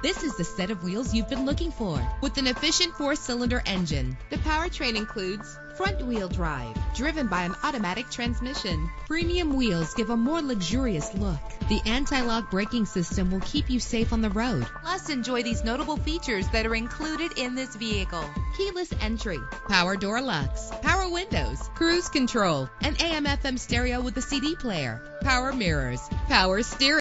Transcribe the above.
This is the set of wheels you've been looking for with an efficient four cylinder engine. The powertrain includes front wheel drive driven by an automatic transmission. Premium wheels give a more luxurious look. The anti lock braking system will keep you safe on the road. Plus, enjoy these notable features that are included in this vehicle keyless entry, power door locks, power windows, cruise control, an AM FM stereo with a CD player, power mirrors, power steering.